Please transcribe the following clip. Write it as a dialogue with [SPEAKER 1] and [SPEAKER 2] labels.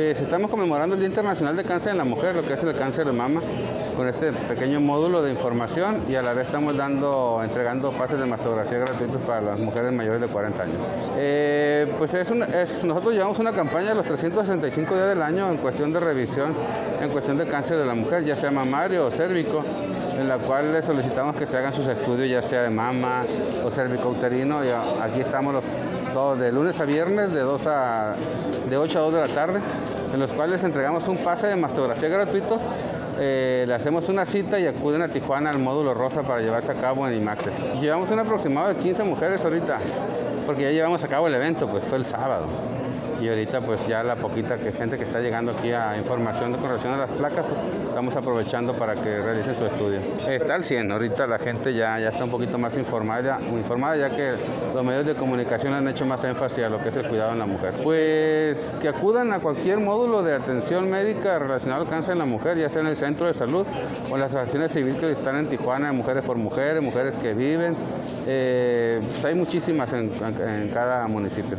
[SPEAKER 1] estamos conmemorando el Día Internacional de Cáncer en la Mujer, lo que es el cáncer de mama, con este pequeño módulo de información y a la vez estamos dando, entregando pases de mastografía gratuitos para las mujeres mayores de 40 años. Eh, pues es, es nosotros llevamos una campaña los 365 días del año en cuestión de revisión, en cuestión de cáncer de la mujer, ya sea mamario o cérvico, en la cual le solicitamos que se hagan sus estudios, ya sea de mama o cervicouterino. Y aquí estamos los, todos de lunes a viernes, de, 2 a, de 8 a 2 de la tarde, en los cuales entregamos un pase de mastografía gratuito. Eh, le hacemos una cita y acuden a Tijuana al módulo rosa para llevarse a cabo en IMAXES. Llevamos un aproximado de 15 mujeres ahorita, porque ya llevamos a cabo el evento, pues fue el sábado y ahorita pues ya la poquita que gente que está llegando aquí a información con relación a las placas, pues, estamos aprovechando para que realicen su estudio. Está al 100, ahorita la gente ya, ya está un poquito más informada, informada ya que los medios de comunicación han hecho más énfasis a lo que es el cuidado en la mujer. Pues que acudan a cualquier módulo de atención médica relacionado al cáncer en la mujer, ya sea en el centro de salud o en las asociaciones civiles que están en Tijuana, Mujeres por Mujeres, Mujeres que Viven. Eh, pues hay muchísimas en cada municipio.